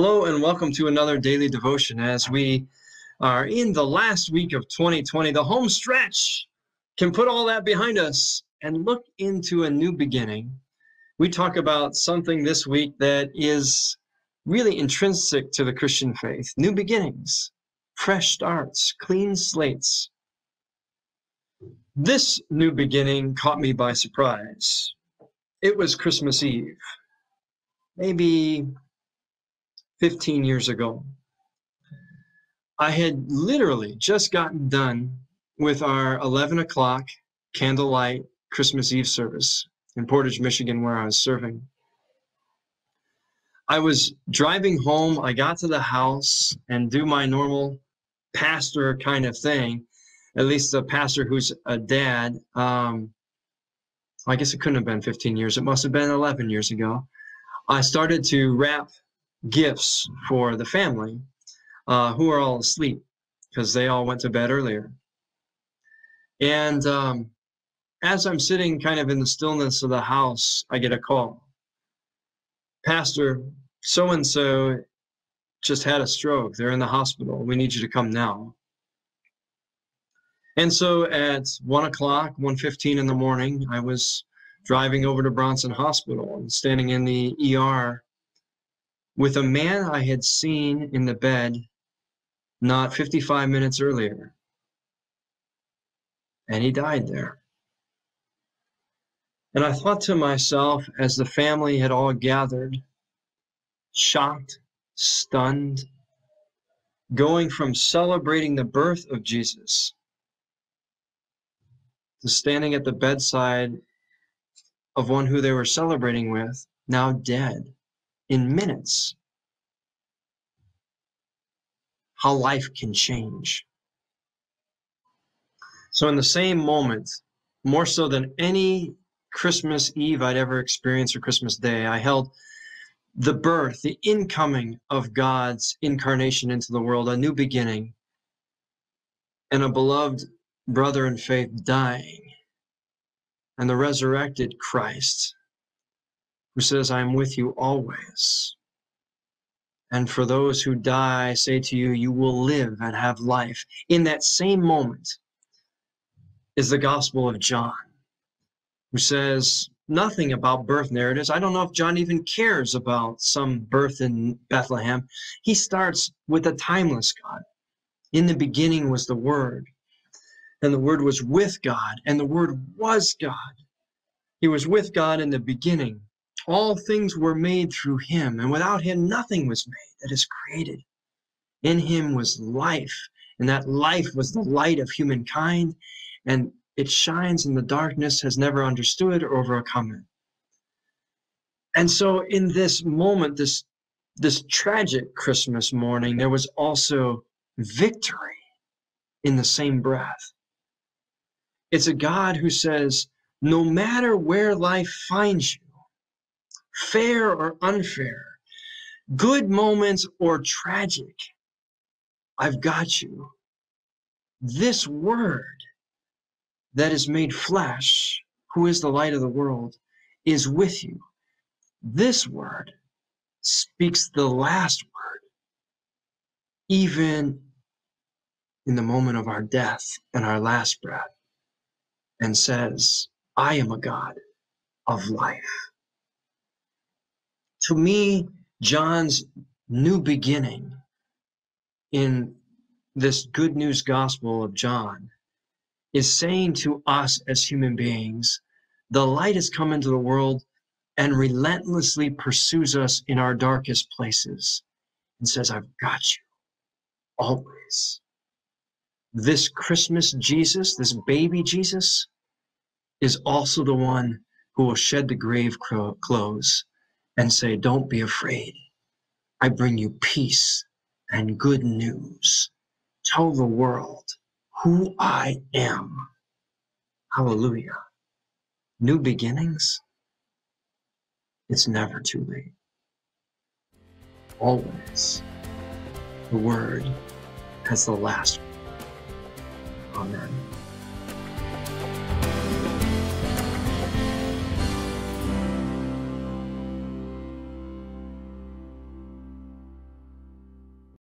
Hello, and welcome to another daily devotion as we are in the last week of 2020, the home stretch. Can put all that behind us and look into a new beginning. We talk about something this week that is really intrinsic to the Christian faith new beginnings, fresh starts, clean slates. This new beginning caught me by surprise. It was Christmas Eve, maybe 15 years ago. I had literally just gotten done with our 11 o'clock candlelight Christmas Eve service in Portage, Michigan, where I was serving. I was driving home. I got to the house and do my normal pastor kind of thing, at least a pastor who's a dad. Um, I guess it couldn't have been 15 years. It must have been 11 years ago. I started to wrap gifts for the family uh, who are all asleep because they all went to bed earlier. And um, as I'm sitting kind of in the stillness of the house, I get a call. Pastor, so and so just had a stroke. They're in the hospital. We need you to come now. And so at one o'clock, 1.15 in the morning, I was driving over to Bronson Hospital and standing in the ER with a man I had seen in the bed not 55 minutes earlier. And he died there. And I thought to myself, as the family had all gathered, shocked, stunned, going from celebrating the birth of Jesus to standing at the bedside of one who they were celebrating with, now dead in minutes how life can change. So, in the same moment, more so than any Christmas Eve I'd ever experienced or Christmas Day, I held the birth, the incoming of God's incarnation into the world, a new beginning, and a beloved brother in faith dying, and the resurrected Christ who says, I am with you always. And for those who die, I say to you, you will live and have life. In that same moment is the Gospel of John, who says nothing about birth narratives. I don't know if John even cares about some birth in Bethlehem. He starts with a timeless God. In the beginning was the Word, and the Word was with God, and the Word was God. He was with God in the beginning. All things were made through him, and without him nothing was made that is created. In him was life, and that life was the light of humankind, and it shines in the darkness, has never understood or overcome it. And so in this moment, this this tragic Christmas morning, there was also victory in the same breath. It's a God who says, no matter where life finds you, fair or unfair, good moments or tragic, I've got you. This word that is made flesh, who is the light of the world, is with you. This word speaks the last word, even in the moment of our death and our last breath, and says, I am a God of life to me, John's new beginning in this good news gospel of John is saying to us as human beings, the light has come into the world and relentlessly pursues us in our darkest places and says, I've got you always. This Christmas Jesus, this baby Jesus, is also the one who will shed the grave clothes and say, Don't be afraid. I bring you peace and good news. Tell the world who I am. Hallelujah. New beginnings. It's never too late. Always. The word has the last. Amen.